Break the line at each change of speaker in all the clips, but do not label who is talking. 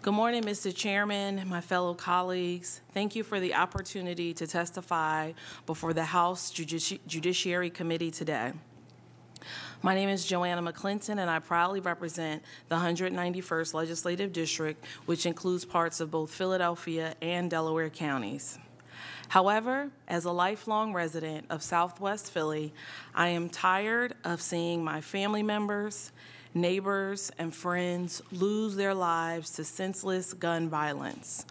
Good morning, Mr. Chairman, my fellow colleagues. Thank you for the opportunity to testify before the House Judici Judiciary Committee today. My name is Joanna McClinton, and I proudly represent the 191st Legislative District, which includes parts of both Philadelphia and Delaware counties. However, as a lifelong resident of Southwest Philly, I am tired of seeing my family members, neighbors, and friends lose their lives to senseless gun violence.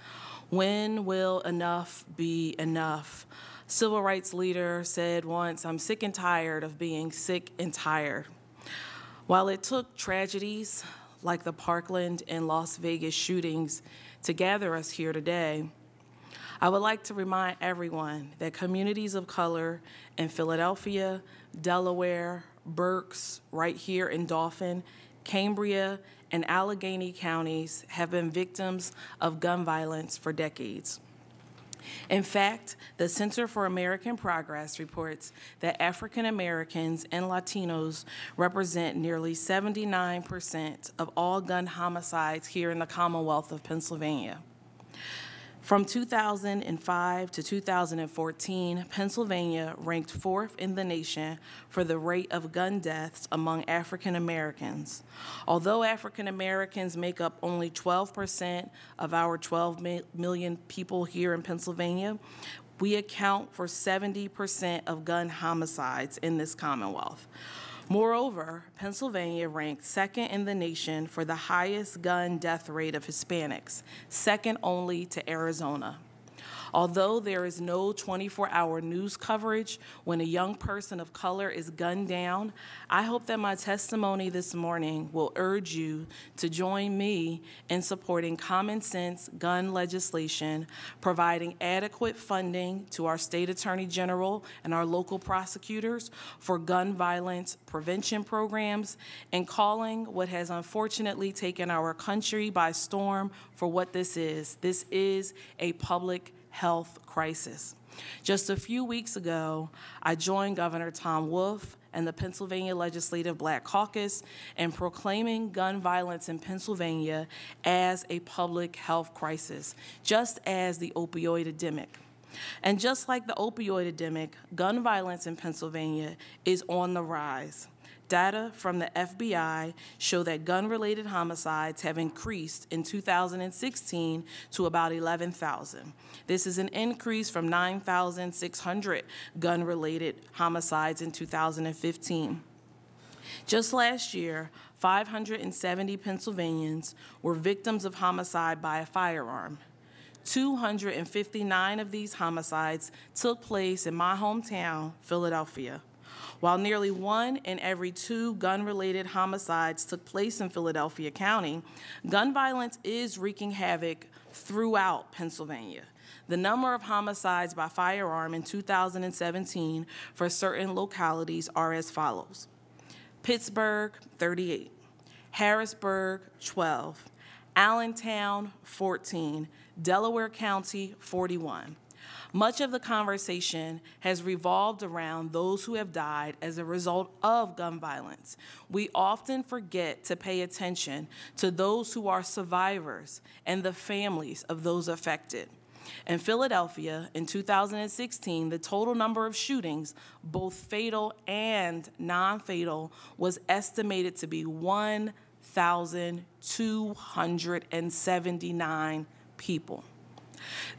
When will enough be enough? Civil rights leader said once, I'm sick and tired of being sick and tired. While it took tragedies like the Parkland and Las Vegas shootings to gather us here today, I would like to remind everyone that communities of color in Philadelphia, Delaware, Berks, right here in Dauphin, Cambria, and Allegheny counties have been victims of gun violence for decades. In fact, the Center for American Progress reports that African Americans and Latinos represent nearly 79% of all gun homicides here in the Commonwealth of Pennsylvania. From 2005 to 2014, Pennsylvania ranked fourth in the nation for the rate of gun deaths among African Americans. Although African Americans make up only 12% of our 12 million people here in Pennsylvania, we account for 70% of gun homicides in this Commonwealth. Moreover, Pennsylvania ranked second in the nation for the highest gun death rate of Hispanics, second only to Arizona. Although there is no 24 hour news coverage when a young person of color is gunned down, I hope that my testimony this morning will urge you to join me in supporting common sense gun legislation, providing adequate funding to our state attorney general and our local prosecutors for gun violence prevention programs, and calling what has unfortunately taken our country by storm for what this is. This is a public health crisis. Just a few weeks ago, I joined Governor Tom Wolf and the Pennsylvania Legislative Black Caucus in proclaiming gun violence in Pennsylvania as a public health crisis, just as the opioid epidemic. And just like the opioid epidemic, gun violence in Pennsylvania is on the rise. Data from the FBI show that gun related homicides have increased in 2016 to about 11,000. This is an increase from 9,600 gun related homicides in 2015. Just last year, 570 Pennsylvanians were victims of homicide by a firearm. 259 of these homicides took place in my hometown, Philadelphia. While nearly one in every two gun related homicides took place in Philadelphia County, gun violence is wreaking havoc throughout Pennsylvania. The number of homicides by firearm in 2017 for certain localities are as follows Pittsburgh, 38, Harrisburg, 12, Allentown, 14, Delaware County, 41. Much of the conversation has revolved around those who have died as a result of gun violence. We often forget to pay attention to those who are survivors and the families of those affected. In Philadelphia, in 2016, the total number of shootings, both fatal and non fatal, was estimated to be 1,279 people.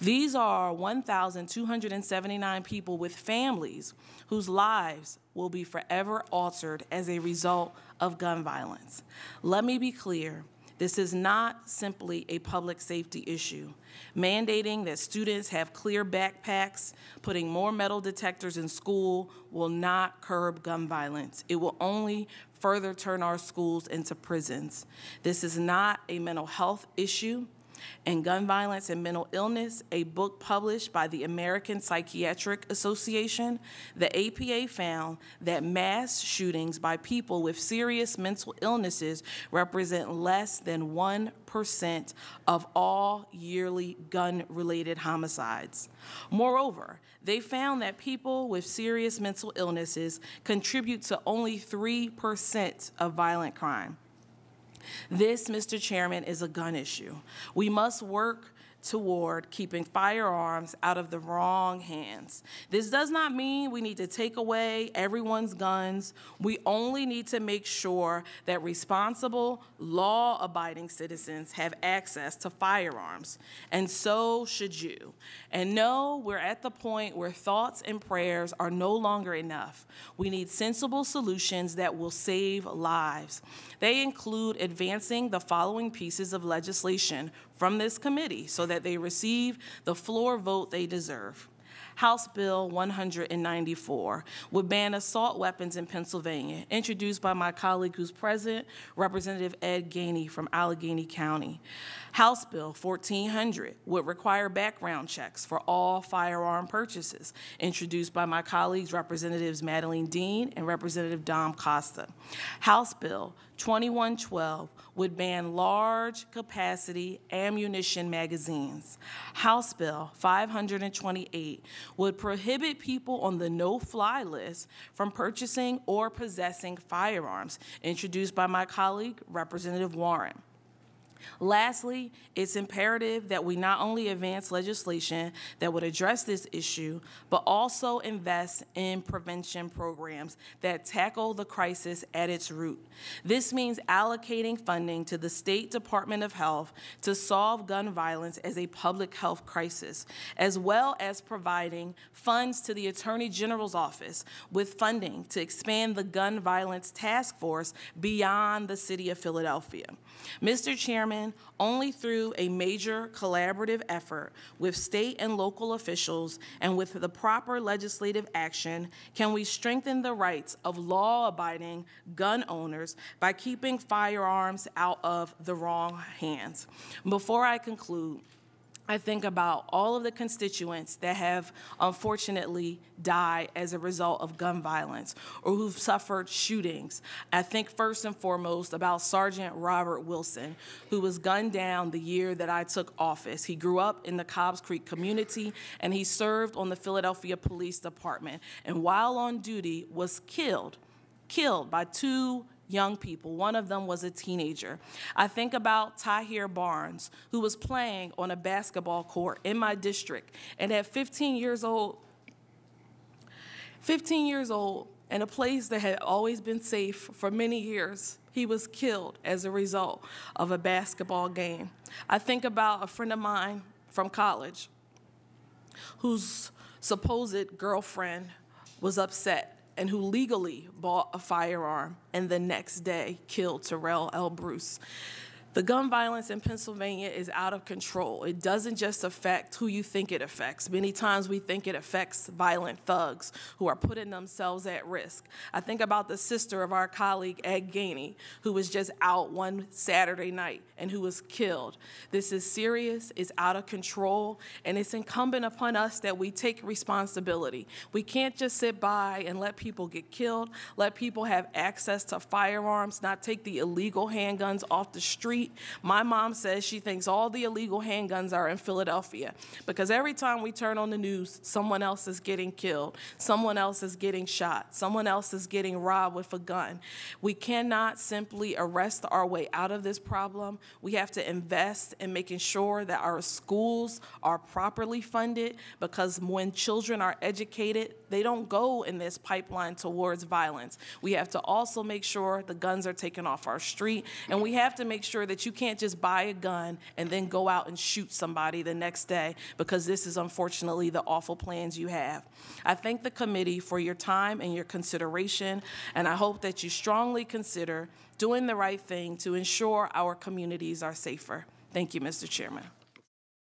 These are 1,279 people with families whose lives will be forever altered as a result of gun violence. Let me be clear. This is not simply a public safety issue. Mandating that students have clear backpacks, putting more metal detectors in school will not curb gun violence. It will only further turn our schools into prisons. This is not a mental health issue and Gun Violence and Mental Illness, a book published by the American Psychiatric Association, the APA found that mass shootings by people with serious mental illnesses represent less than 1% of all yearly gun related homicides. Moreover, they found that people with serious mental illnesses contribute to only 3% of violent crime. This, Mr. Chairman, is a gun issue. We must work toward keeping firearms out of the wrong hands. This does not mean we need to take away everyone's guns. We only need to make sure that responsible, law abiding citizens have access to firearms, and so should you. And no, we're at the point where thoughts and prayers are no longer enough. We need sensible solutions that will save lives. They include advancing the following pieces of legislation from this committee so that they receive the floor vote they deserve. House Bill 194 would ban assault weapons in Pennsylvania, introduced by my colleague who's present, Representative Ed Gainey from Allegheny County. House Bill 1400 would require background checks for all firearm purchases, introduced by my colleagues, Representatives Madeline Dean and Representative Dom Costa. House Bill 2112 would ban large capacity ammunition magazines. House Bill 528 would prohibit people on the no fly list from purchasing or possessing firearms, introduced by my colleague, Representative Warren. Lastly, it's imperative that we not only advance legislation that would address this issue, but also invest in prevention programs that tackle the crisis at its root. This means allocating funding to the State Department of Health to solve gun violence as a public health crisis, as well as providing funds to the Attorney General's office with funding to expand the gun violence task force beyond the city of Philadelphia. Mr. Chairman, only through a major collaborative effort with state and local officials and with the proper legislative action can we strengthen the rights of law-abiding gun owners by keeping firearms out of the wrong hands. Before I conclude, I think about all of the constituents that have unfortunately died as a result of gun violence or who've suffered shootings. I think first and foremost about Sergeant Robert Wilson, who was gunned down the year that I took office. He grew up in the Cobbs Creek community and he served on the Philadelphia Police Department and while on duty was killed, killed by two young people. One of them was a teenager. I think about Tahir Barnes, who was playing on a basketball court in my district, and at 15 years old, 15 years old, in a place that had always been safe for many years, he was killed as a result of a basketball game. I think about a friend of mine from college whose supposed girlfriend was upset and who legally bought a firearm and the next day killed Terrell L. Bruce. The gun violence in Pennsylvania is out of control. It doesn't just affect who you think it affects. Many times we think it affects violent thugs who are putting themselves at risk. I think about the sister of our colleague, Ed Gainey, who was just out one Saturday night and who was killed. This is serious, it's out of control, and it's incumbent upon us that we take responsibility. We can't just sit by and let people get killed, let people have access to firearms, not take the illegal handguns off the street street. My mom says she thinks all the illegal handguns are in Philadelphia because every time we turn on the news, someone else is getting killed, someone else is getting shot, someone else is getting robbed with a gun. We cannot simply arrest our way out of this problem. We have to invest in making sure that our schools are properly funded because when children are educated, they don't go in this pipeline towards violence. We have to also make sure the guns are taken off our street, and we have to make sure that you can't just buy a gun and then go out and shoot somebody the next day because this is unfortunately the awful plans you have. I thank the committee for your time and your consideration, and I hope that you strongly consider doing the right thing to ensure our communities are safer. Thank you, Mr. Chairman.